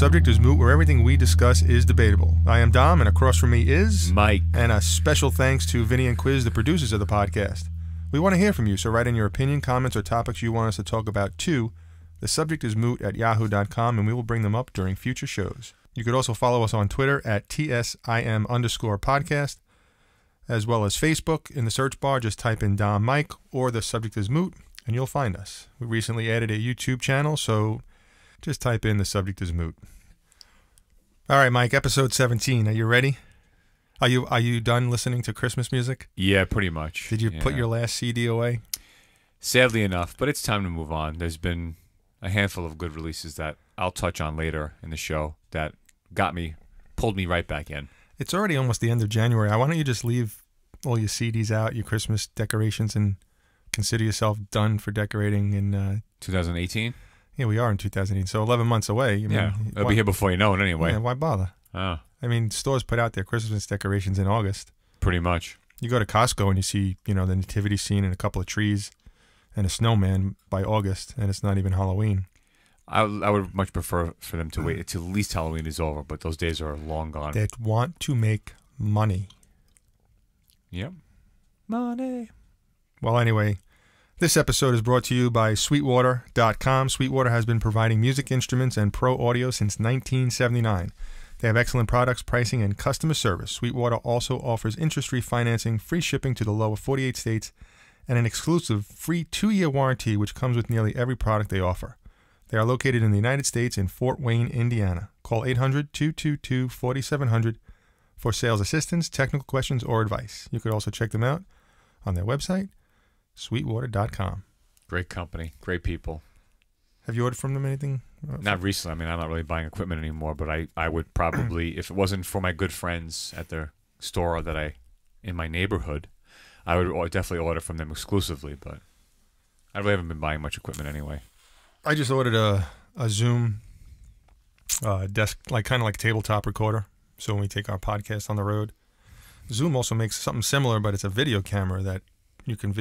Welcome to The Subject is Moot, where everything we discuss is debatable. I am Dom, and across from me is Mike. And a special thanks to Vinny and Quiz, the producers of the podcast. We want to hear from you, so write in your opinion, comments, or topics you want us to talk about to the subject is moot at yahoo.com, and we will bring them up during future shows. You could also follow us on Twitter at TSIM underscore podcast, as well as Facebook. In the search bar, just type in Dom Mike or the subject is moot, and you'll find us. We recently added a YouTube channel, so just type in the subject is moot. All right, Mike, episode 17. Are you ready? Are you are you done listening to Christmas music? Yeah, pretty much. Did you yeah. put your last CD away? Sadly enough, but it's time to move on. There's been a handful of good releases that I'll touch on later in the show that got me, pulled me right back in. It's already almost the end of January. Why don't you just leave all your CDs out, your Christmas decorations, and consider yourself done for decorating in uh, 2018? Yeah, we are in 2018, so 11 months away. I mean, yeah, it'll why, be here before you know it anyway. Yeah, why bother? Oh, I mean, stores put out their Christmas decorations in August. pretty much. You go to Costco and you see, you know, the nativity scene and a couple of trees and a snowman by August, and it's not even Halloween. I, I would much prefer for them to wait until at least Halloween is over, but those days are long gone. They want to make money. Yep. Money. Well, anyway, this episode is brought to you by Sweetwater.com. Sweetwater has been providing music instruments and pro audio since 1979. They have excellent products, pricing, and customer service. Sweetwater also offers interest free financing, free shipping to the lower 48 states, and an exclusive free two year warranty, which comes with nearly every product they offer. They are located in the United States in Fort Wayne, Indiana. Call 800 222 4700 for sales assistance, technical questions, or advice. You could also check them out on their website, sweetwater.com. Great company, great people. Have you ordered from them anything? Not recently. I mean, I'm not really buying equipment anymore, but I, I would probably, if it wasn't for my good friends at the store that I, in my neighborhood, I would definitely order from them exclusively. But I really haven't been buying much equipment anyway. I just ordered a, a Zoom uh, desk, like kind of like tabletop recorder. So when we take our podcast on the road, Zoom also makes something similar, but it's a video camera that you can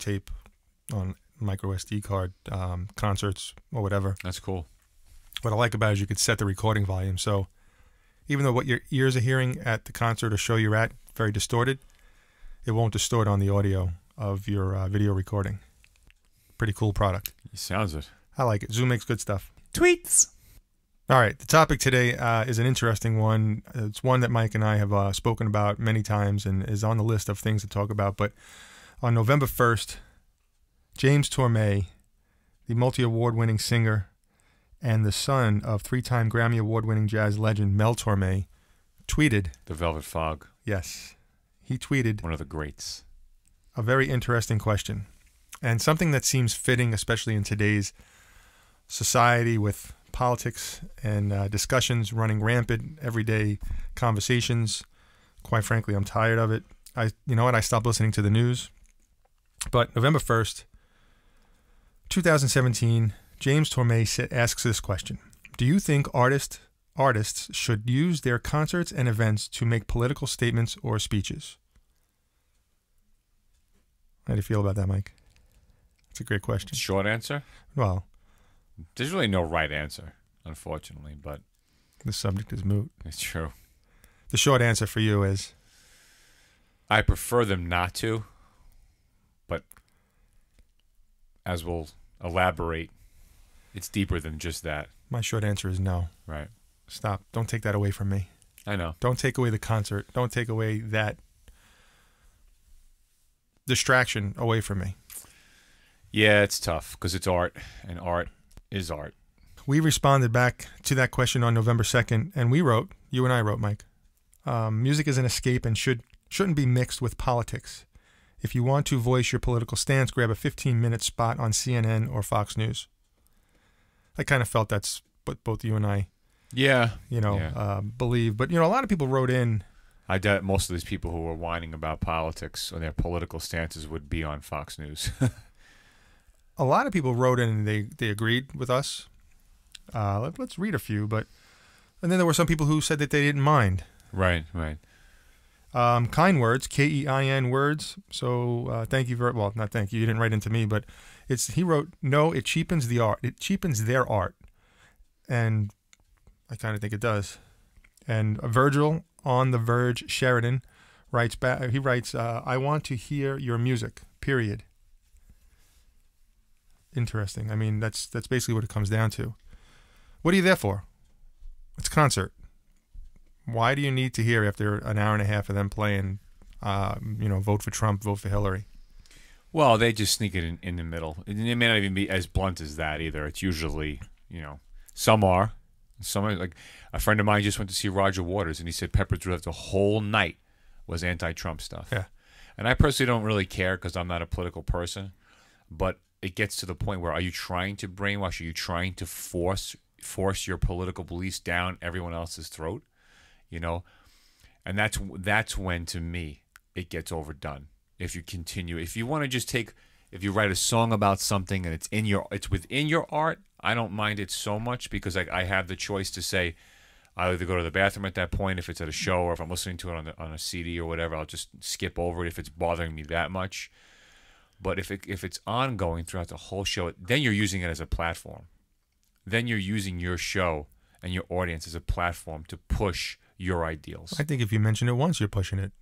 videotape on micro SD card um, concerts or whatever. That's cool. What I like about it is you could set the recording volume. So even though what your ears are hearing at the concert or show you're at very distorted, it won't distort on the audio of your uh, video recording. Pretty cool product. It sounds it. I like it. Zoom makes good stuff. Tweets. All right, the topic today uh, is an interesting one. It's one that Mike and I have uh, spoken about many times and is on the list of things to talk about. But on November 1st, James Tormé, the multi award winning singer and the son of three time Grammy Award winning jazz legend Mel Tormé, tweeted The Velvet Fog. yes, he tweeted One of the greats. a very interesting question and something that seems fitting, especially in today's society with politics and uh, discussions running rampant, everyday conversations. Quite frankly, I'm tired of it. I, you know what? I stopped listening to the news. But November 1st, 2017, James Tormé asks this question: Do you think artists artists should use their concerts and events to make political statements or speeches? How do you feel about that, Mike? It's a great question. Short answer? Well, There's really no right answer, unfortunately, but the subject is moot. it's true. The short answer for you is I prefer them not to, but as we'll elaborate, it's deeper than just that, my short answer is no. right? Stop. Don't take that away from me. I know. Don't take away the concert. Don't take away that distraction away from me. Yeah, it's tough because it's art, and art is art. We responded back to that question on November 2nd, and we wrote, you and I wrote, Mike, um, music is an escape and should, shouldn't be mixed with politics. If you want to voice your political stance, grab a 15 minute spot on CNN or Fox News. I kind of felt that's what both you and I, Yeah, you know, Yeah. uh, believe. But, you know, a lot of people wrote in, I doubt most of these people who were whining about politics or their political stances would be on Fox News. a lot of people wrote in and they, they agreed with us. Uh, let, let's read a few, but and then there were some people who said that they didn't mind. right, right. Um, kind words, K E I N words. So uh, thank you very well. Not thank you. You didn't write into me, but it's he wrote no. It cheapens the art. It cheapens their art, and I kind of think it does. And Virgil on the Verge Sheridan writes back. He writes, uh, "I want to hear your music." Period. Interesting. I mean, that's that's basically what it comes down to. What are you there for? It's concert. Why do you need to hear after an hour and a half of them playing? Uh, you know, vote for Trump, vote for Hillary. Well, they just sneak it in, in the middle. It, it may not even be as blunt as that either. It's usually, you know, some are. Some are like a friend of mine just went to see Roger Waters, and he said Pepper throughout the whole night was anti-Trump stuff. Yeah. And I personally don't really care because I'm not a political person, but it gets to the point where are you trying to brainwash? Are you trying to force force your political beliefs down everyone else's throat? You know, and that's that's when to me it gets overdone. If you continue, if you want to just take, if you write a song about something and it's in your, it's within your art, I don't mind it so much because I, I have the choice to say, I either go to the bathroom at that point if it's at a show or if I'm listening to it on the, on a CD or whatever, I'll just skip over it if it's bothering me that much. But if it, if it's ongoing throughout the whole show, then you're using it as a platform. Then you're using your show and your audience as a platform to push your ideals. I think if you mention it once, you're pushing it.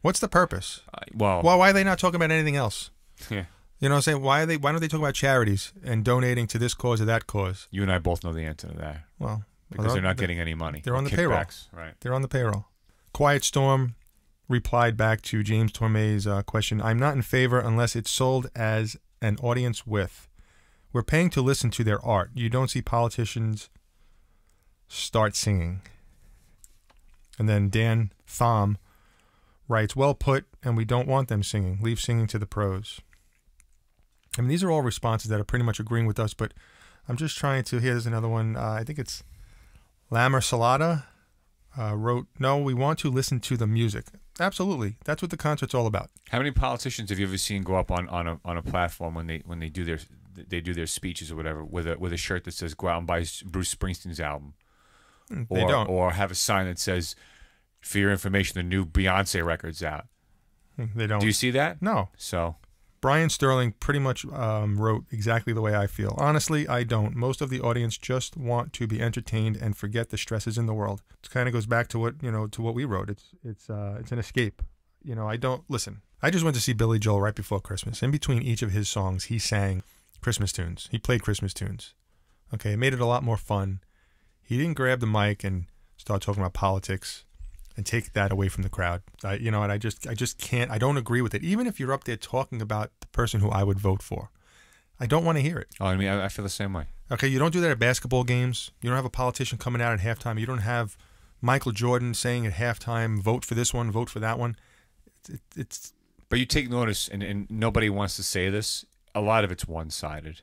What's the purpose? Uh, well, Well, why are they not talking about anything else? yeah. You know what I'm saying? Why are they? Why don't they talk about charities and donating to this cause or that cause? You and I both know the answer to that Well, because they're they're not getting any money. they're on the payroll. Right. They're on the payroll. Quiet Storm replied back to James Torme's uh, question I'm not in favor unless it's sold as an audience with. We're paying to listen to their art. You don't see politicians start singing. And then Dan Thom writes, Well put, and we don't want them singing. Leave singing to the pros. I mean, these are all responses that are pretty much agreeing with us, but I'm just trying to. Here's another one. Uh, I think it's Lammer Salada uh, wrote, "No, we want to listen to the music. Absolutely, that's what the concert's all about. How many politicians have you ever seen go up on, on a on a platform when they when they do their they do their speeches or whatever with a with a shirt that says "Go out and buy Bruce Springsteen's album," Mm, or they don't. or have a sign that says, "For your information, the new Beyonce record's out." They don't. Do you see that? no, So Brian Sterling pretty much um, wrote exactly the way I feel. Honestly, I don't. Most of the audience just want to be entertained and forget the stresses in the world. It kind of goes back to what you know to what we wrote. It's it's uh, it's an escape. You know, I don't listen. I just went to see Billy Joel right before Christmas. In between each of his songs, he sang Christmas tunes. He played Christmas tunes. Okay, it made it a lot more fun. He didn't grab the mic and start talking about politics and take that away from the crowd. I, you know, and I just, I just can't. I don't agree with it. Even if you're up there talking about the person who I would vote for, I don't want to hear it. oh, I mean, I, I feel the same way. Okay, you don't do that at basketball games. You don't have a politician coming out at halftime. You don't have Michael Jordan saying at halftime, "Vote for this one, vote for that one." It's, it, it's But you take notice, and, and nobody wants to say this. A lot of it's one sided.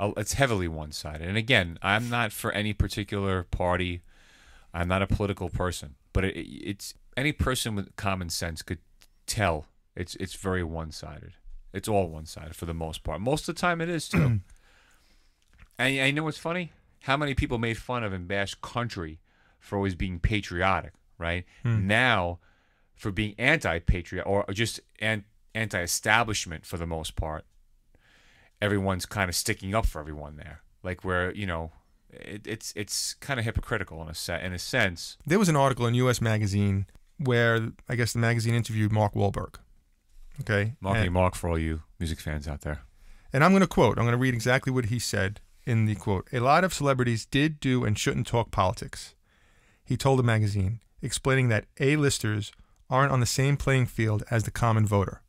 It's heavily one sided. And again, I'm not for any particular party. I'm not a political person, but it, it's any person with common sense could tell it's it's very one sided. It's all one sided for the most part. Most of the time, it is too. and I know what's funny? How many people made fun of and bashed country for always being patriotic, right? Hmm. Now, for being anti-patriot or just an, anti-establishment for the most part, everyone's kind of sticking up for everyone there. Like where you know, it, it's it's kind of hypocritical in a set in a sense. there was an article in U.S. Magazine where I guess the magazine interviewed Mark Wahlberg. Okay, Marky and, Mark for all you music fans out there. and I'm going to quote. I'm going to read exactly what he said in the quote. A lot of celebrities did do and shouldn't talk politics. He told the magazine, explaining that A-listers aren't on the same playing field as the common voter.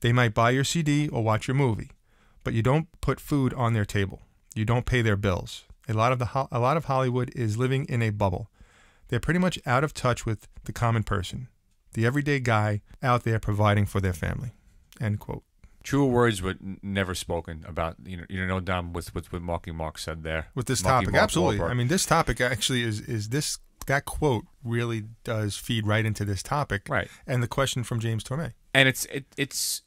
They might buy your CD or watch your movie, but you don't put food on their table. You don't pay their bills. A lot of the ho- a lot of Hollywood is living in a bubble. They're pretty much out of touch with the common person, the everyday guy out there providing for their family. End quote. Truer words, were never spoken about. You know, you know, Dom, with with what Marky Mark said there. With this Marky topic, Mark absolutely. Wahlberg. I mean, this topic actually is is this that quote really does feed right into this topic, Right. And the question from James Torme. and it's it, it's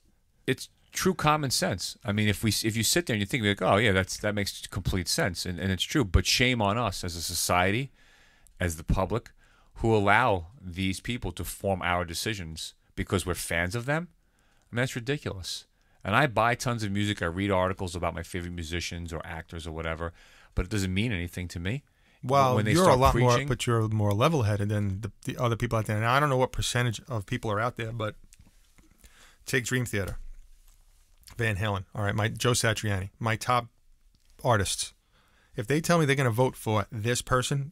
it's true common sense. I mean, if we if you sit there and you think like, oh yeah, that's that makes complete sense, and, and it's true. But shame on us as a society, as the public, who allow these people to form our decisions because we're fans of them. I mean, that's ridiculous. And I buy tons of music. I read articles about my favorite musicians or actors or whatever, but it doesn't mean anything to me. Well, when they you're a lot more, but you're more level-headed than the, the other people out there. Now, I don't know what percentage of people are out there, but take Dream Theater, Van Halen. All right, my Joe Satriani, my top artists. If they tell me they're going to vote for this person,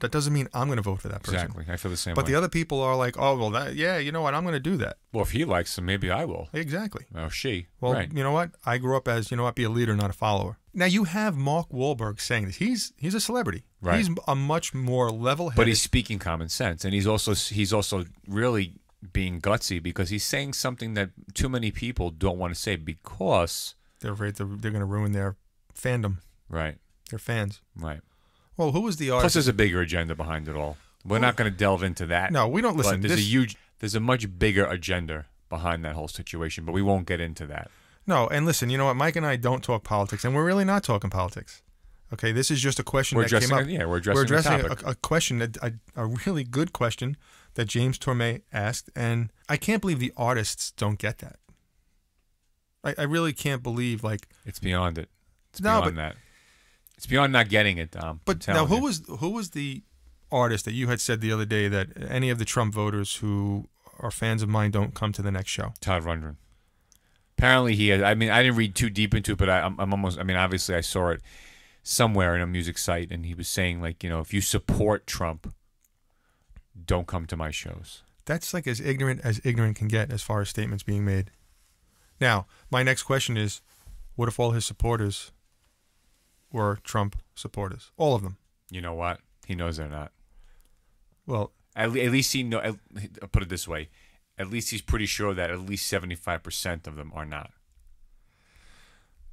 that doesn't mean I'm going to vote for that person. exactly. I feel the same But way. the other people are like, oh well, that, yeah, you know what? I'm going to do that. well, if he likes them, maybe I will. Exactly. Oh, she. Well, right. you know what? I grew up as you know what, be a leader, not a follower. Now you have Mark Wahlberg saying this. He's he's a celebrity. Right. He's a much more level-headed. But he's speaking common sense, and he's also he's also really being gutsy because he's saying something that too many people don't want to say because they're afraid they're, they're going to ruin their fandom, right, their fans. right. Well, who was the artist? Plus, there's a bigger agenda behind it all. We're not going to delve into that. no, we don't listen. there's This, a huge, there's a much bigger agenda behind that whole situation, but we won't get into that. no, and listen. You know what? Mike and I don't talk politics, and we're really not talking politics. Okay, this is just a question We're that came up. a, yeah, we're addressing, we're addressing topic. a, a question a, a really good question that James Torme asked, and I can't believe the artists don't get that. I, I really can't believe like. it's beyond it. It's No, beyond that. It's beyond not getting it, Dom. But now, who you. was who was the artist that you had said the other day that any of the Trump voters who are fans of mine don't come to the next show? Todd Rundgren. Apparently, he had. I mean, I didn't read too deep into it, but I, I'm, I'm almost. I mean, obviously, I saw it somewhere in a music site, and he was saying like, you know, if you support Trump, don't come to my shows. That's like as ignorant as ignorant can get as far as statements being made. Now, my next question is, what if all his supporters were Trump supporters? All of them. You know what? He knows they're not. Well, At, le- at least he know. At, I'll put it this way: at least he's pretty sure that at least seventy five percent of them are not.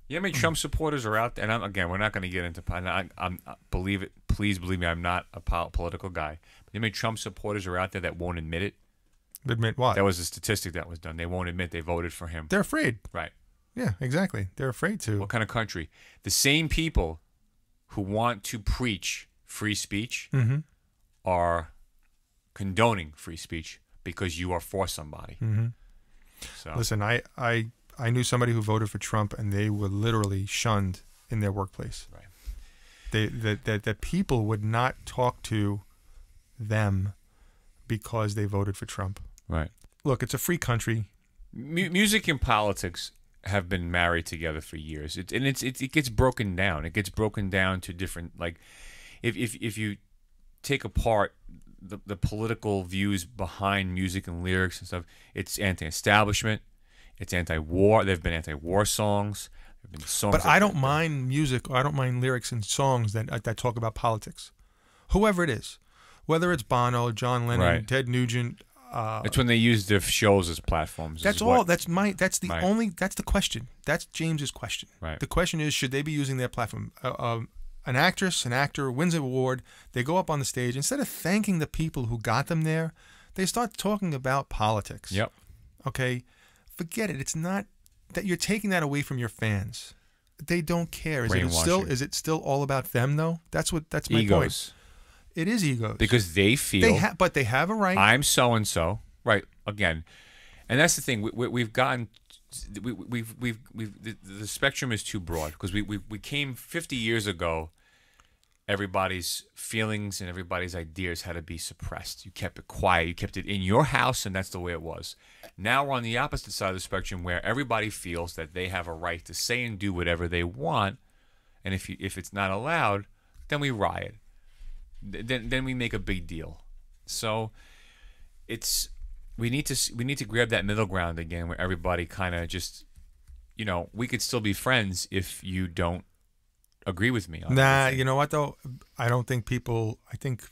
You know how many Trump supporters are out there? And I'm, again, we're not going to get into. I, I'm believe it. Please believe me, I'm not a political guy. But you know how many Trump supporters are out there that won't admit it? admit what? That was a statistic that was done. They won't admit they voted for him. They're afraid. Right. Yeah, exactly. They're afraid to. What kind of country? The same people who want to preach free speech Mm-hmm. are condoning free speech because you are for somebody. Mm-hmm. So Listen, I, I I knew somebody who voted for Trump, and they were literally shunned in their workplace. Right. They that that that people would not talk to them because they voted for Trump. right. Look, it's a free country. Mu- music and politics have been married together for years. It, and it's, it, it gets broken down. It gets broken down to different like if if if you take apart the, the political views behind music and lyrics and stuff, it's anti-establishment, it's anti-war. There've been anti-war songs. There've been songs. But I don't mind music. Or I don't mind lyrics and songs that that talk about politics. Whoever it is, whether it's Bono, John Lennon, Right. Ted Nugent. Uh, It's when they use their shows as platforms. that's all. what- That's my. That's the Right. only. That's the question. That's James's question. Right. The question is, should they be using their platform? Uh, um, an actress, an actor wins an award. They go up on the stage instead of thanking the people who got them there, they start talking about politics. Yep. Okay, forget it. It's not that you're taking that away from your fans. They don't care. Is it still? Is it still all about them though? That's what. That's my point. Egos. It is egos Because they feel they have, but they have a right. I'm so and so. Right. Again, and that's the thing. We, we, we've gotten. We, we've we've we've the, the spectrum is too broad because we, we we came 50 years ago. Everybody's feelings and everybody's ideas had to be suppressed. You kept it quiet. You kept it in your house, and that's the way it was. Now we're on the opposite side of the spectrum, where everybody feels that they have a right to say and do whatever they want, and if you, if it's not allowed, then we riot. Then then we make a big deal. So it's we need to we need to grab that middle ground again where everybody kind of just you know we could still be friends if you don't agree with me on Nah, you know what though? I don't think people. I think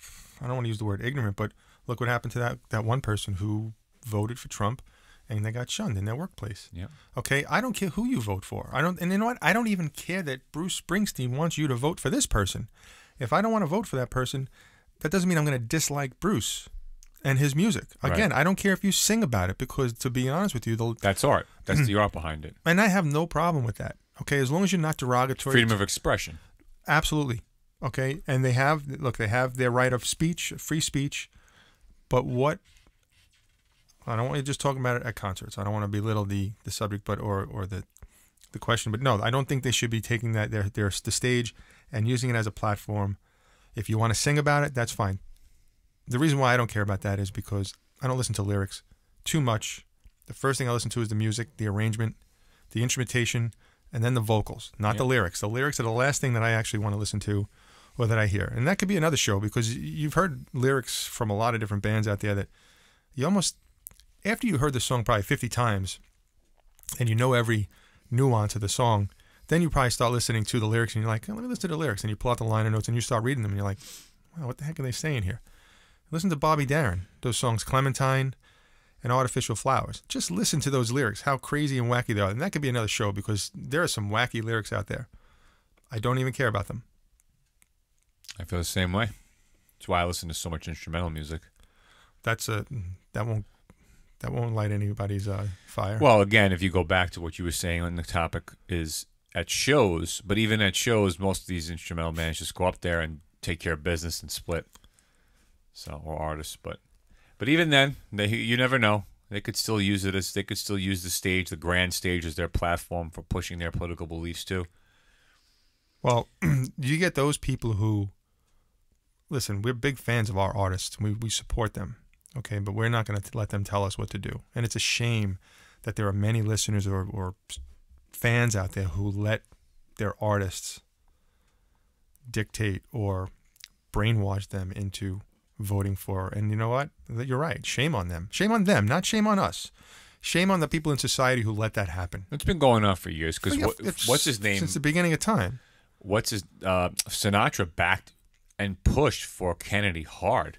I don't want to use the word ignorant, but look what happened to that that one person who voted for Trump, and they got shunned in their workplace. Yep. Okay, I don't care who you vote for. I don't, and you know what? I don't even care that Bruce Springsteen wants you to vote for this person. If I don't want to vote for that person, that doesn't mean I'm going to dislike Bruce and his music. Right. Again, I don't care if you sing about it because, to be honest with you, the that's art that's the art behind it and I have no problem with that. Okay, as long as you're not derogatory. freedom of expression Absolutely. Okay. And they have, look, they have their right of speech, free speech. But what, I don't want you just talking about it at concerts. I don't want to belittle the, the subject, but, or, or the, the question. But no, I don't think they should be taking that, their, their, the stage and using it as a platform. If you want to sing about it, that's fine. The reason why I don't care about that is because I don't listen to lyrics too much. The first thing I listen to is the music, the arrangement, the instrumentation, and then the vocals, not the lyrics. The lyrics are the last thing that I actually want to listen to or that I hear. And that could be another show because you've heard lyrics from a lot of different bands out there that you almost, after you heard the song probably 50 times and you know every nuance of the song, then you probably start listening to the lyrics and you're like, oh, let me listen to the lyrics. And you pull out the liner notes and you start reading them and you're like, wow, what the heck are they saying here? Listen to Bobby Darin, those songs Clementine and Artificial Flowers. Just listen to those lyrics, how crazy and wacky they are. And that could be another show because there are some wacky lyrics out there. I don't even care about them. I feel the same way. That's why I listen to so much instrumental music. That's a that won't that won't light anybody's uh, fire. Well, again, if you go back to what you were saying on the topic is at shows, but even at shows, most of these instrumental bands just go up there and take care of business and split. So, or artists, but but even then, they you never know. They could still use it as they could still use the stage, the grand stage, as their platform for pushing their political beliefs too. Well, you get those people who listen, we're big fans of our artists. We we support them. Okay, but we're not going to let them tell us what to do. And it's a shame that there are many listeners or, or fans out there who let their artists dictate or brainwash them into voting for. And you know what? You're right. Shame on them. Shame on them, not shame on us. Shame on the people in society who let that happen. It's been going on for years because what, what's his name? Since the beginning of time. what's his uh, Sinatra backed and pushed for Kennedy hard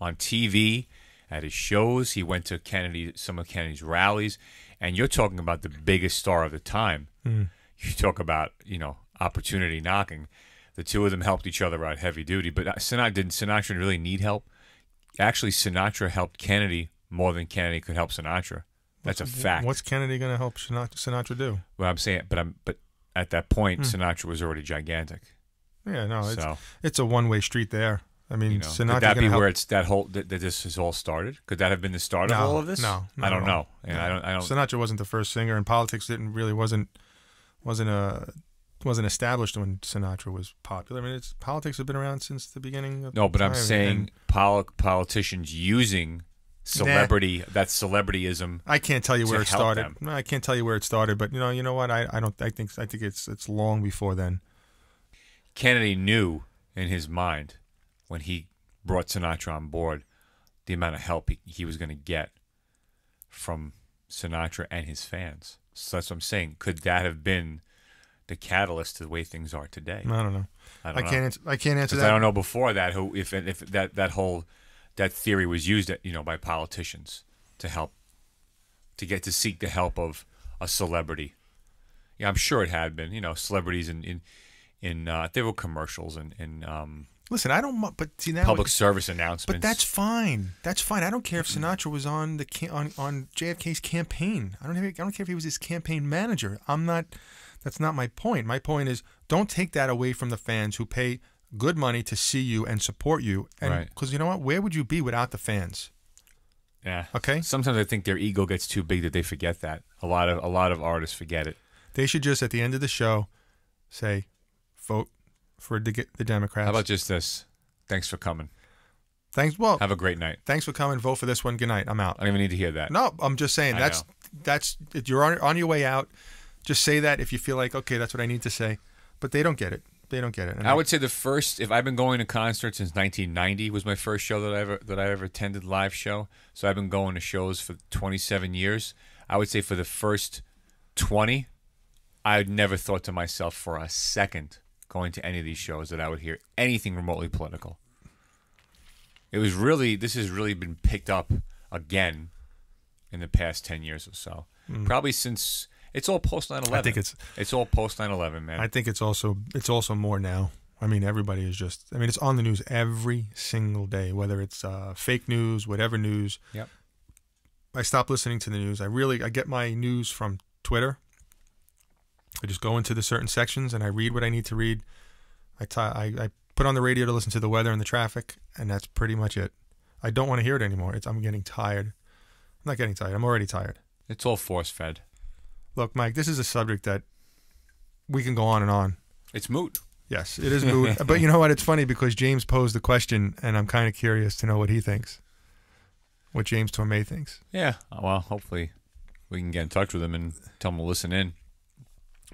on TV at his shows. He went to Kennedy some of Kennedy's rallies, and you're talking about the biggest star of the time. You talk about you know opportunity knocking. The two of them helped each other out heavy duty, but Sinatra didn't Sinatra really need help. Actually, Sinatra helped Kennedy more than Kennedy could help Sinatra. That's a fact. What's Kennedy going to help Sinatra, Sinatra do? Well, I'm saying, but I'm but at that point, hmm. Sinatra was already gigantic. Yeah, no, it's So it's a one way street there. I mean, you know, Sinatra could that be help. where it's that whole that, that this has all started? Could that have been the start of all of this? no, I don't know. And I don't. I don't. Sinatra wasn't the first singer, and politics didn't really wasn't wasn't a wasn't established when Sinatra was popular. I mean, it's politics have been around since the beginning. Of no, but I'm time, saying and poli- politicians using celebrity that celebrityism. I can't tell you to where it help started. them. No, I can't tell you where it started, but you know, you know what? I, I don't. I think I think it's it's long before then. Kennedy knew in his mind when he brought Sinatra on board the amount of help he, he was going to get from Sinatra and his fans. So that's what I'm saying. Could that have been the catalyst to the way things are today? I don't know. I I, don't know. can't. Answer, I can't answer that. I don't know before that who if if that that whole that theory was used you know by politicians to help to get to seek the help of a celebrity. Yeah, I'm sure it had been. You know, celebrities in in in uh, there were commercials and and um, Listen, I don't. But see now, public service announcements. But that's fine. That's fine. I don't care if Sinatra was on the on on JFK's campaign. I don't. Have, I don't care if he was his campaign manager. I'm not. That's not my point. My point is, don't take that away from the fans who pay good money to see you and support you. And Right. because you know what, where would you be without the fans? yeah. Okay, Sometimes I think their ego gets too big that they forget that. A lot of a lot of artists forget it. they should just at the end of the show say, vote for the, the Democrats. How about just this? Thanks for coming. thanks? Well, Have a great night. thanks for coming. Vote for this one. Good night. I'm out. I don't even need to hear that. No, I'm just saying I that's that's you're on on your way out. Just say that if you feel like okay, that's what I need to say. But they don't get it. They don't get it. And I would say the first, if I've been going to concerts since 1990, was my first show that I ever that I ever attended live show. So I've been going to shows for 27 years. I would say for the first 20, I had never thought to myself for a second going to any of these shows that I would hear anything remotely political. It was really this has really been picked up again in the past 10 years or so. Hmm. Probably since it's all post 9/11. Hmm. I think it's it's all post 9/11, man. I think it's also it's also more now. I mean, everybody is just. I mean, it's on the news every single day, whether it's uh, fake news, whatever news. Yep. I stop listening to the news. I really I get my news from Twitter. I just go into the certain sections and I read what I need to read. I ti- I I put on the radio to listen to the weather and the traffic, and that's pretty much it. I don't want to hear it anymore. It's I'm getting tired. I'm not getting tired. I'm already tired. It's all force fed. Look, Mike, this is a subject that we can go on and on. It's moot. Yes, it is mood. but you know what? It's funny because James posed the question, and I'm kind of curious to know what he thinks. What James Torme thinks. Yeah. Uh, well, hopefully we can get in touch with him and tell him to listen in,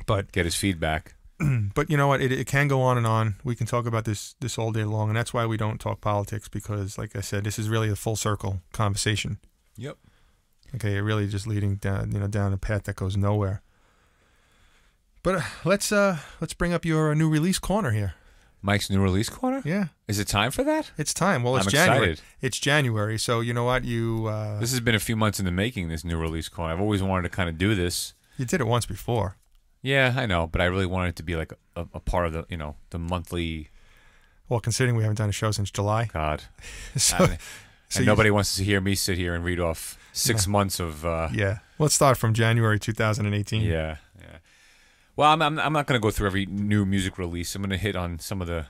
But get his feedback. but you know what? It, it can go on and on. We can talk about this this all day long, and that's why we don't talk politics because, like I said, this is really a full circle conversation. Yep. Okay, it really just leading down you know down a path that goes nowhere. But uh, let's uh let's bring up your uh, new release corner here. Mike's new release corner. Yeah, Is it time for that? it's time. Well, it's I'm January. excited. It's January, so you know what? You uh, This has been a few months in the making. This new release corner. I've always wanted to kind of do this. you did it once before. Yeah, I know, but I really wanted it to be like a, a part of the you know the monthly. Well, considering we haven't done a show since July, God, so, so and you- nobody wants to hear me sit here and read off six months of. Uh, Yeah, let's start from January 2018. Yeah, yeah. Well, I'm I'm, I'm not going to go through every new music release. I'm going to hit on some of the,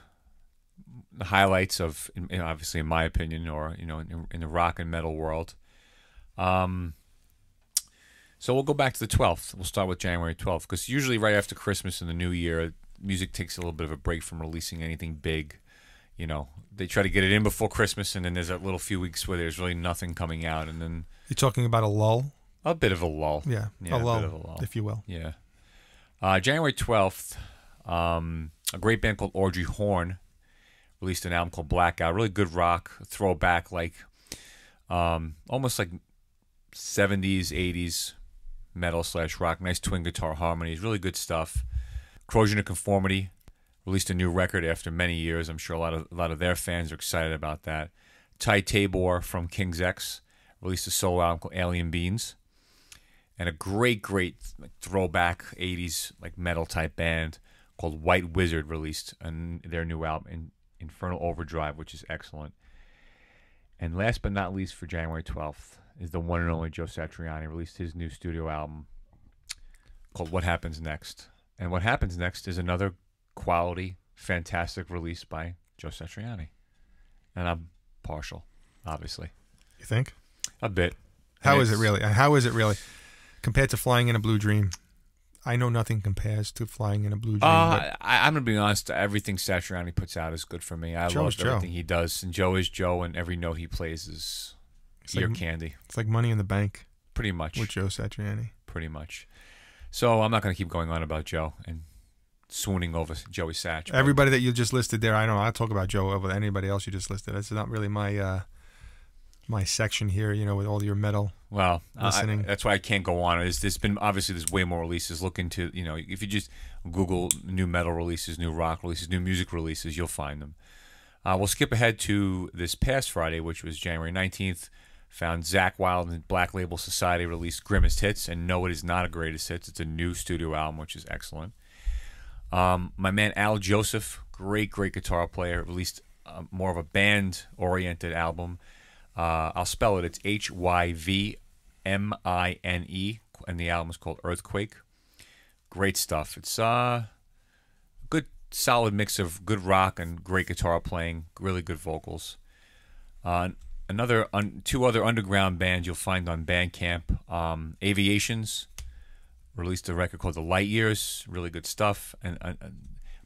the highlights of, in, in- obviously, in my opinion, or you know, in, in the rock and metal world. Um. So we'll go back to the 12th. We'll start with January 12th because usually right after Christmas and the New Year, music takes a little bit of a break from releasing anything big. You know, they try to get it in before Christmas, and then there's that little few weeks where there's really nothing coming out, and then You're talking about a lull. a bit of a lull. Yeah, Yeah, a a bit lull, of a lull. if you will. Yeah. Uh, January 12th, um, a great band called Audrey Horne released an album called Blackout. Really good rock, throwback, like um, almost like 70s, 80s metal slash rock. Nice twin guitar harmonies. Really good stuff. Corrosion of Conformity released a new record after many years. I'm sure a lot of a lot of their fans are excited about that. Ty Tabor from King's X released a solo album called Alien Beans and a great, great like, throwback '80s like metal type band called White Wizzard released an, their new album, in, Infernal Overdrive, which is excellent. And last but not least, for January 12th, is the one and only Joe Satriani released his new studio album called What Happens Next. And What Happens Next is another quality, fantastic release by Joe Satriani. And I'm partial, obviously, You think? A bit. How is it really? How is it really compared to flying in a blue dream? I know nothing compares to flying in a blue dream. Uh, I, I'm gonna be honest. Everything Satriani puts out is good for me. I Joe love Joe. everything he does, and Joe is Joe, and every note he plays is It's ear like- candy. it's like money in the bank Pretty much. with Joe Satriani. pretty much. So I'm not gonna keep going on about Joe and swooning over Joey Satch. Everybody that you just listed there, I don't know I'll talk about Joe over anybody else you just listed. That's not really my uh, my section here. You know, with all your metal. Well, I- that's why I can't go on. Is there's been obviously there's way more releases. Look into you know if you just Google new metal releases, new rock releases, new music releases, you'll find them. Uh, we'll skip ahead to this past Friday, which was January 19th. Found Zakk Wylde and Black Label Society released Grimmest Hits, and no, it is not a greatest hits. It's a new studio album, which is excellent. Um, my man Al Joseph, great, great guitar player, released uh, more of a band-oriented album. Uh, I'll spell it. It's H Y V M I N E, and the album is called Earthquake. Great stuff. It's uh, a good, solid mix of good rock and great guitar playing. Really good vocals. Uh, another, un- two other underground bands you'll find on Bandcamp. Um, Aviations released a record called The Light Years. Really good stuff. And, and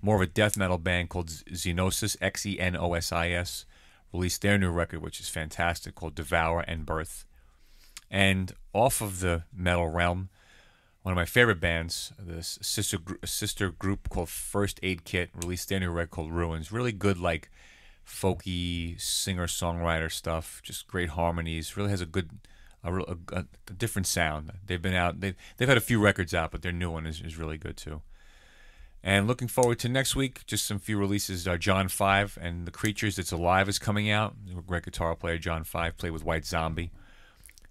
more of a death metal band called Xenosis, X E N O S I S, released their new record, which is fantastic, called Devour and Birth. And off of the metal realm, one of my favorite bands, this sister sister group called First Aid Kit, released their new record called Ruins. Really good, like folky singer songwriter stuff. Just great harmonies. Really has a good, a, a, a different sound. They've been out. They've they've had a few records out, but their new one is, is really good too. And looking forward to next week, just some few releases. Uh, John Five and the Creatures That's Alive is coming out. Great guitar player John Five played with White Zombie.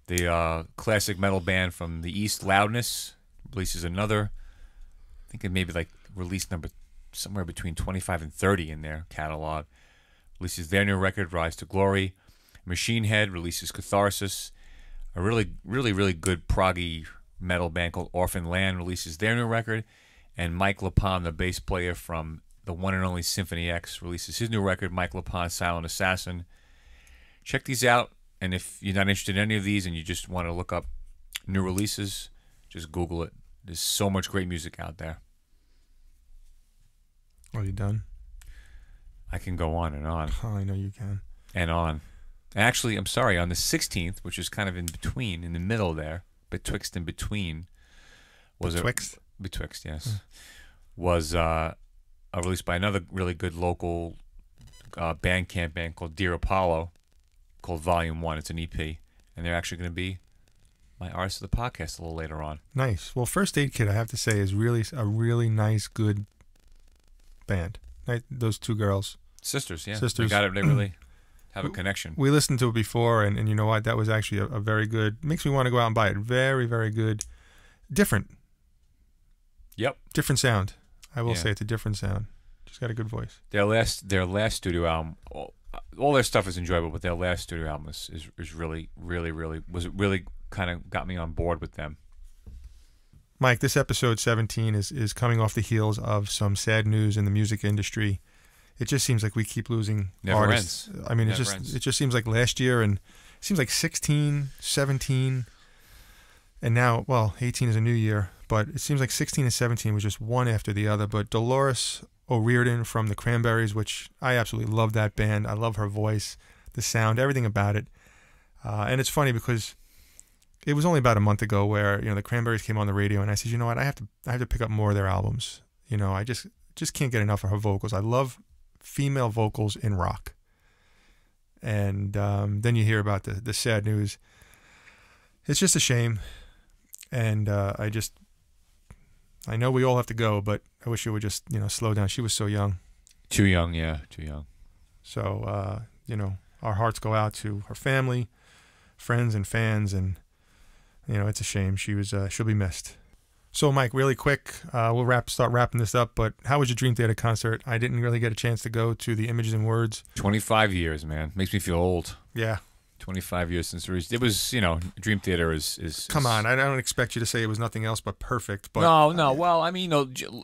The uh, classic metal band from the East, Loudness, releases another. I think it may be like release number somewhere between 25 and 30 in their catalog. Releases their new record, Rise to Glory. Machine Head releases Catharsis. A really, really, really good proggy metal band called Orphan Land releases their new record. And Mike LePond, the bass player from the one and only Symphony X, releases his new record, Mike LePond Silent Assassin. Check these out. And if you're not interested in any of these and you just want to look up new releases, just Google it. There's so much great music out there. Are you done? I can go on and on Oh, I know you can. and on. Actually, I'm sorry. On the 16th, which is kind of in between, in the middle there, betwixt and between, was Betwixt? Betwixt, yes, was uh, a release by another really good local uh, Bandcamp band called Dear Apollo, called Volume One. It's an EP, and they're actually going to be my artist of the podcast a little later on. Nice. Well, First Aid Kit, I have to say, is really a really nice, good band. Ni- Those two girls. Sisters, yeah, Sisters. They got it. They really have a connection. We listened to it before, and, and you know what? That was actually a, a very good. Makes me want to go out and buy it. Very, very good. Different, Yep. different sound. I will Yeah. say it's a different sound. Just got a good voice. Their last their last studio album, all, all their stuff is enjoyable, but their last studio album is, is, is really really really was really kind of got me on board with them. Mike, this episode 17 is, is coming off the heels of some sad news in the music industry. It just seems like we keep losing Never artists. I mean, it just ends. it just seems like last year and it seems like 16, 17, and now, well, 18 is a new year, but it seems like 16 and 17 was just one after the other. But Dolores O'Riordan from the Cranberries, which I absolutely love that band. I love her voice, the sound, everything about it. Uh, and it's funny because it was only about a month ago where you know the Cranberries came on the radio, and I said, you know what, I have to I have to pick up more of their albums. You know, I just just can't get enough of her vocals. I love female vocals in rock. And um, then you hear about the the sad news. It's just a shame, and uh, I just I know we all have to go, but I wish it would just you know slow down. She was so young, Too young, yeah, too young. so uh, you know our hearts go out to her family, friends, and fans, and you know it's a shame. She was uh, she'll be missed. So Mike, really quick, uh, we'll wrap start wrapping this up. But how was your Dream Theater concert? I didn't really get a chance to go to the Images and Words. Twenty five years, man, makes me feel old. Yeah, Twenty five years since it was, it was you know Dream Theater is is come on. I don't expect you to say it was nothing else but perfect. But no, no. Well, I mean, you know,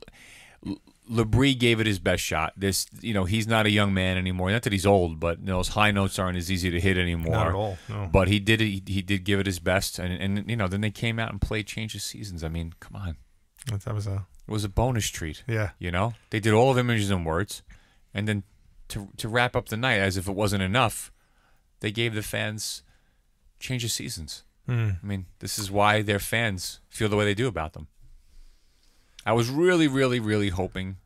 Labrie gave it his best shot. This, you know, he's not a young man anymore. Not that he's old, but those high notes aren't as easy to hit anymore. not at all. No. But he did it. He, he did give it his best, and and you know, then they came out and played Change of Seasons. I mean, come on, that was a it was a bonus treat. yeah. You know, they did all of images and words, and then to to wrap up the night, as if it wasn't enough, they gave the fans Change of Seasons. Mm. I mean, this is why their fans feel the way they do about them. I was really, really, really hoping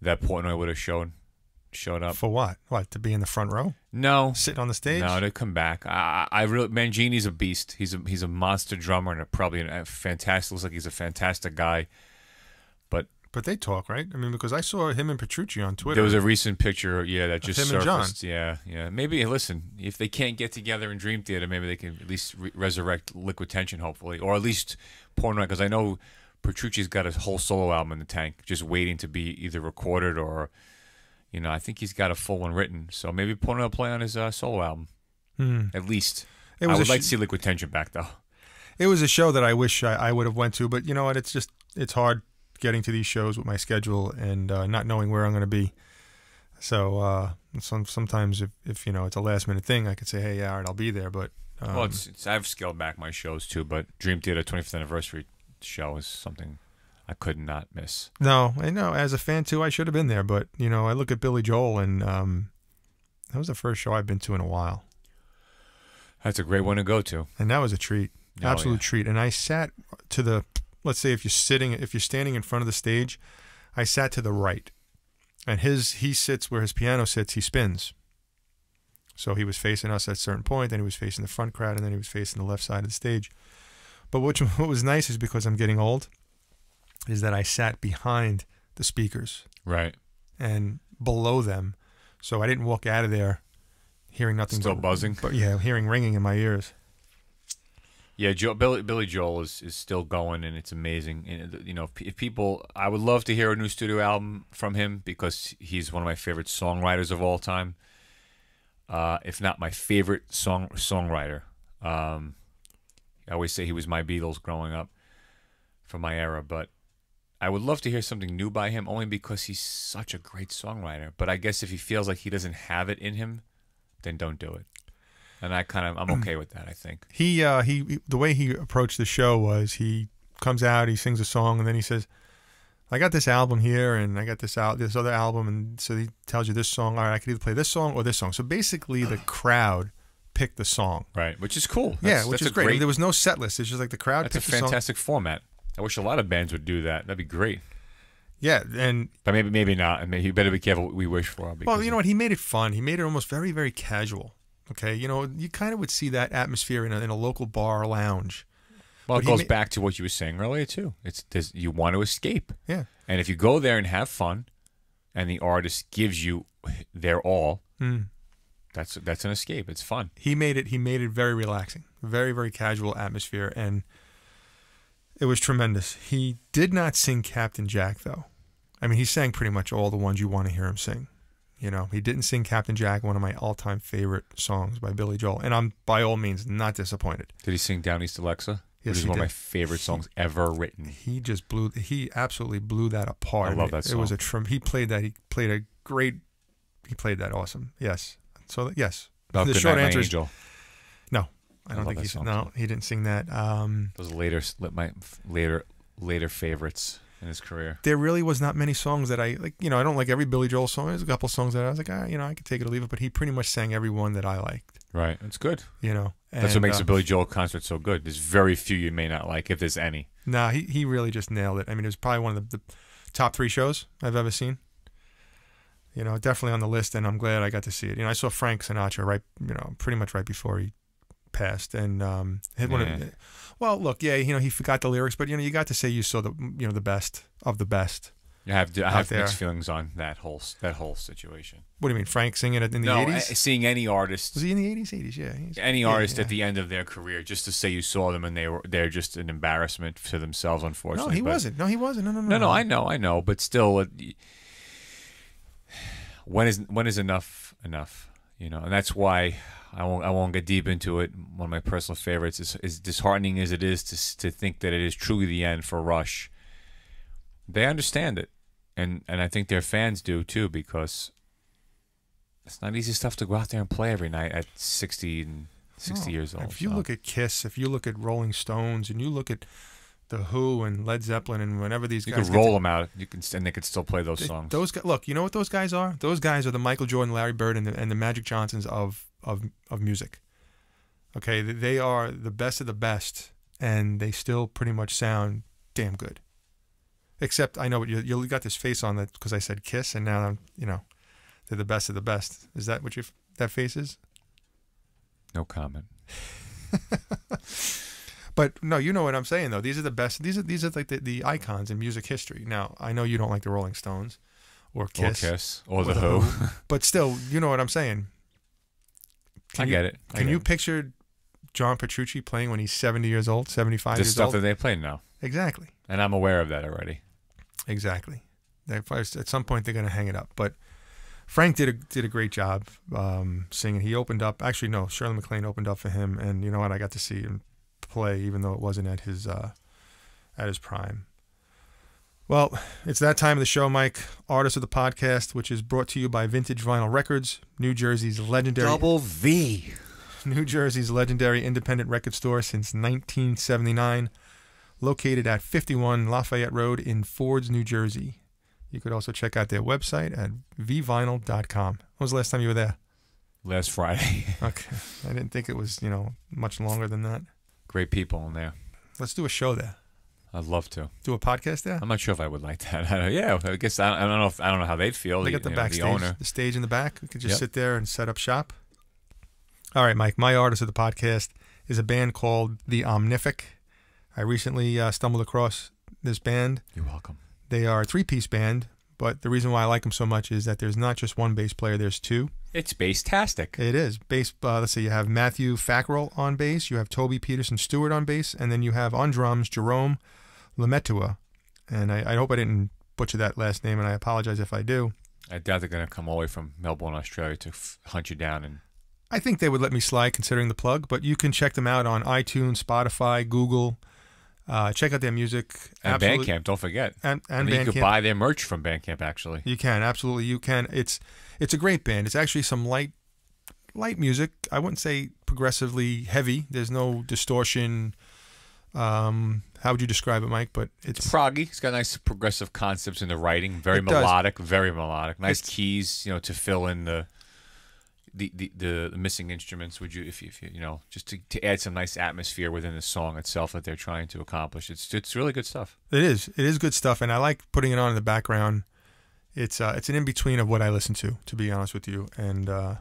that Portnoy would have shown showed up. For what? What to be in the front row, No, sitting on the stage? no, to come back. I, I really Mangini's a beast. He's a he's a monster drummer and a, probably a fantastic. Looks like he's a fantastic guy. But they talk, right? I mean, because I saw him and Petrucci on Twitter. there was a recent picture, yeah, that just him and John. surfaced. Yeah, yeah. Maybe listen, if they can't get together in Dream Theater, maybe they can at least re- resurrect Liquid Tension, hopefully, or at least Portnoy, because I know Petrucci's got a whole solo album in the tank, just waiting to be either recorded or, you know, I think he's got a full one written. So maybe Portnoy will play on his uh, solo album, Hmm. at least. It I would a like to see Liquid Tension back, though. it was a show that I wish I, I would have went to, but you know what? It's just it's hard getting to these shows with my schedule and uh, not knowing where I'm going to be. So uh, some sometimes if, if you know it's a last minute thing, I could say, hey, yeah, all right, I'll be there. But um, well, it's, it's I've scaled back my shows too, but Dream Theater 25th anniversary show is something I could not miss. no, I know as a fan too, I should have been there. But you know, I look at Billy Joel, and um, that was the first show I've been to in a while, That's a great one to go to. and that was a treat. Oh, absolute yeah. treat. And I sat to the, let's say if you're sitting, if you're standing in front of the stage, I sat to the right, and his he sits where his piano sits. He spins. So he was facing us at a certain point, then he was facing the front crowd, and then he was facing the left side of the stage. But which what was nice is because I'm getting old, is that I sat behind the speakers Right. and below them, so I didn't walk out of there hearing nothing Still but buzzing? But yeah, hearing ringing in my ears. Yeah, Joe, Billy, Billy Joel is, is still going, and it's amazing. And you know, if, if people, I would love to hear a new studio album from him because he's one of my favorite songwriters of all time. Uh, if not my favorite song songwriter. Um, I always say he was my Beatles growing up, from my era. But I would love to hear something new by him, only because he's such a great songwriter. But I guess if he feels like he doesn't have it in him, then don't do it. And I kind of, I'm okay with that. I think. he uh he the way he approached the show was he comes out he sings a song and then he says I got this album here, and I got this out this other album, and so he tells you this song. All right, I could either play this song or this song. So basically, the crowd picked the song. Right, which is cool. yeah, which that's is a great. There was no set list. It's just like the crowd That's a picked the song. fantastic format. I wish a lot of bands would do that. That'd be great. Yeah, and But maybe maybe not. And maybe you better be careful what we wish for. well, you know what? He made it fun. He made it almost very, very casual. Okay, you know, you kind of would see that atmosphere in a, in a local bar lounge. Well, But it goes ma- back to what you were saying earlier too. It's you want to escape, Yeah. and if you go there and have fun, and the artist gives you their all, Mm. that's that's an escape. It's fun. he made it he made it very relaxing very very casual atmosphere and it was tremendous he did not sing captain jack though i mean he sang pretty much all the ones you want to hear him sing you know he didn't sing captain jack one of my all-time favorite songs by billy joel and i'm by all means not disappointed. Did he sing Down East Alexa? Yes, which is he one of my favorite songs ever written. he just blew he absolutely blew that apart. I love that it was a trim he played that he played a great he played that awesome yes. So yes. Oh, the short Night, answer is Angel. no i I don't think he song, no he didn't sing that. Um Those later my later later favorites in his career. there really was not many songs that I like. You know, I don't like every Billy Joel song. There's a couple songs that I was like, ah, you know, I could take it or leave it. But he pretty much sang every one that I liked. Right, it's good. You know, That's what makes uh, a Billy Joel concert so good. There's very few you may not like, if there's any. Nah, he he really just nailed it. I mean, it was probably one of the, the top three shows I've ever seen. You know, definitely on the list, and I'm glad I got to see it. You know, I saw Frank Sinatra right, you know, pretty much right before he passed, and um, hit one Yeah. of. Well, look, yeah, you know, he forgot the lyrics, but you know, you got to say you saw the, you know, the best of the best. I have I have there. mixed feelings on that whole that whole situation. What do you mean, Frank singing it in the no, 80s? a- seeing any artist, Was he in the 80s? 80s, yeah. any yeah, artist yeah. at the end of their career, just to say you saw them and they were they're just an embarrassment to themselves. Unfortunately, no, he But- wasn't. No, he wasn't. No, no, no. No, no, I know, I know, but still, it, when is when is enough enough? You know, and that's why I won't I won't get deep into it. One of my personal favorites is as disheartening as it is to to think that it is truly the end for Rush. They understand it, and and I think their fans do too because it's not easy stuff to go out there and play every night at sixty and sixty No. years old. If you so. look at Kiss, if you look at Rolling Stones, and you look at the Who and Led Zeppelin, and whenever these you guys can roll to- them out, you can and they could still play those songs. Those look, you know what those guys are? Those guys are the Michael Jordan, Larry Bird, and the, and the Magic Johnsons of of of music. Okay, They- are the best of the best, and they still pretty much sound damn good. Except I know what you you got this face on that because I said Kiss, and now I'm you know they're the best of the best. Is that what you that face is? no comment. But no, you know what I'm saying though. These are the best. These are these are like the, the icons in music history. Now I know you don't like the Rolling Stones or Kiss, or Kiss, or, or the, The. Who. but still, you know what I'm saying. I you, get it. I Can get you it. picture John Petrucci playing when he's 70 years old, 75 the years stuff old? that they play now? exactly, And I'm aware of that already. exactly. They- At some point, they're going to hang it up. But Frank did a did a great job um, singing. He opened up. Actually, no, Shirley MacLaine opened up for him, and you know what? I got to see him play, even though it wasn't at his uh, at his prime. Well, it's that time of the show, Mike. Artist of the podcast, which is brought to you by Vintage Vinyl Records, New Jersey's legendary Double V. New Jersey's legendary independent record store since 1979, located at 51 Lafayette Road in Fords, New Jersey. You could also check out their website at vvinyl.com. When was the last time you were there? Last Friday. Okay. I didn't think it was, you know, much longer than that. Great people in there. Let's do a show there. I'd love to. Do a podcast there? I'm not sure if I would like that. I don't, yeah, I guess I don't, I don't know. If, I don't know how they'd feel. They the, got the you know, backstage, the owner. the stage in the back. We could just Yep. sit there and set up shop. All right, Mike. My artist of the podcast is a band called The Omnific. I recently uh, stumbled across this band. You're welcome. They are a three-piece band, but the reason why I like them so much is that there's not just one bass player. There's two. It's bass-tastic. It is bass. Uh, let's see. You have Matthew Fackrell on bass. You have Toby Peterson Stewart on bass, and then you have on drums Jerome Lemetua. And I, I hope I didn't butcher that last name, and I apologize if I do. I doubt they're going to come all the way from Melbourne, Australia to f- hunt you down. And I think they would let me slide considering the plug, but you can check them out on iTunes, Spotify, Google. Uh, check out their music. and Absolute- Bandcamp, don't forget. And, And and you could Bandcamp. buy their merch from Bandcamp, actually. You can absolutely. You can. It's it's a great band. It's actually some light light music. I wouldn't say progressively heavy. There's no distortion. Um, how would you describe it, Mike? But It's it's proggy. It's got nice progressive concepts in the writing. Very It does. melodic. Very melodic. Nice It's- keys, you know, to fill in the the, the, the, the missing instruments. Would you, if you, if you, you know, just to, to add some nice atmosphere within the song itself that they're trying to accomplish. It's it's really good stuff. it is it is good stuff, and I like putting it on in the background. It's uh, it's an in between of what I listen to, to be honest with you. And uh,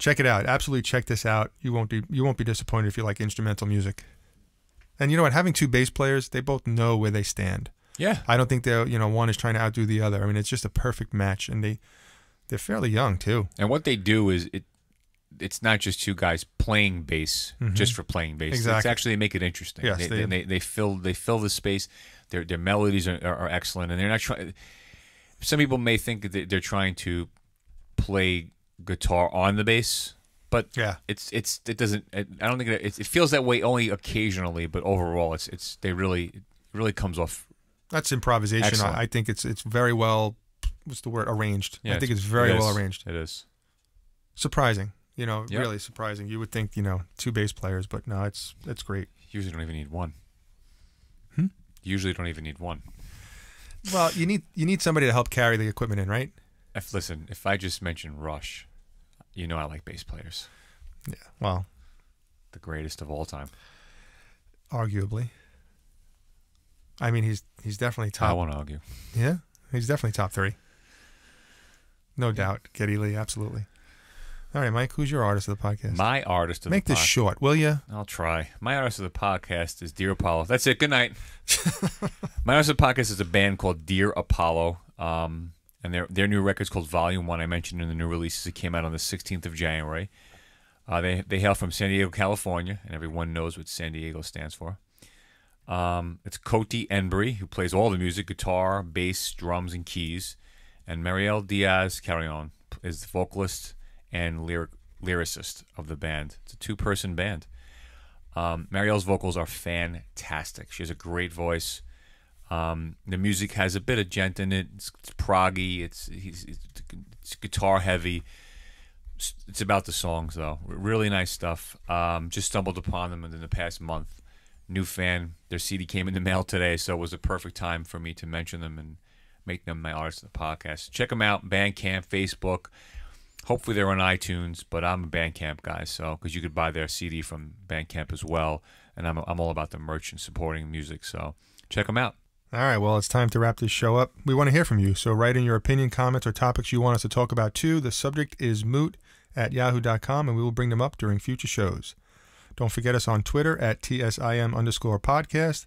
check it out. Absolutely check this out. You won't be you won't be disappointed if you like instrumental music. And you know what? Having two bass players, they both know where they stand. Yeah. I don't think they're you know one is trying to outdo the other. I mean, it's just a perfect match, and they they're fairly young too. And what they do is it it's not just two guys playing bass just for playing bass. Exactly. It's Mm-hmm. Actually they make it interesting. Yes, they, they- they, they fill they fill the space. Their their melodies are, are, are excellent, and they're not trying. Some people may think that they're trying to play guitar on the bass, but Yeah. it's it's it doesn't. It, I don't think it, it, feels that way only occasionally, but overall, it's it's they really it really comes off. That's improvisation. Excellent. I, I think it's it's very well. What's the word? Arranged. I think it's very it well arranged. It is. Surprising. You know, Yep. really surprising. You would think you know two bass players, but no, it's it's great. Usually don't even need one. Hmm? Usually don't even need one. Well, you need you need somebody to help carry the equipment in, right? If listen, if I just mention Rush, you know I like bass players. Yeah. Well, The greatest of all time. arguably. I mean, he's he's definitely top. I won't argue. Yeah, he's definitely top three. No doubt, Geddy Lee, absolutely. All right, Mike, who's your artist of the podcast? My artist of Make the this pod- short, will you? I'll try. My artist of the podcast is Dear Apollo. That's it. Good night. My artist of the podcast is a band called Dear Apollo. Um, and their their new record is called Volume One. I mentioned in the new releases. It came out on the 16th of January. Uh, they they hail from San Diego, California, and everyone knows what San Diego stands for. Um, it's Cody Embry who plays all the music: guitar, bass, drums, and keys. And Marielle Diaz Carrion is the vocalist and lyric lyricist of the band. It's a two-person band. Um, Marielle's vocals are fantastic. She has a great voice. Um, the music has a bit of djent in it. It's, it's proggy. It's, it's it's guitar heavy. It's- about the songs though. Really nice stuff. Um, just stumbled upon them in the past month. New fan. Their CD came in the mail today, so it was a perfect time for me to mention them and make them my artist of the podcast. Check them out. Bandcamp, Facebook. Hopefully they're on iTunes, but I'm a Bandcamp guy, so because you could buy their CD from Bandcamp as well, and I'm I'm all about the merch and supporting music. So check them out. All right, well, it's time to wrap this show up. We want to hear from you, so write in your opinion, comments, or topics you want us to talk about too. The subject is moot at yahoo.com, and we will bring them up during future shows. Don't forget us on Twitter at TSIM underscore podcast,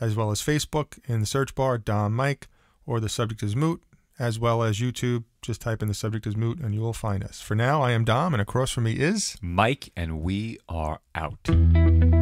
as well as Facebook in the search bar, Dom Mike, or the subject is moot, as well as YouTube. Just type in the subject is moot, and you will find us. For now, I am Dom, and across from me is. Mike and we are out.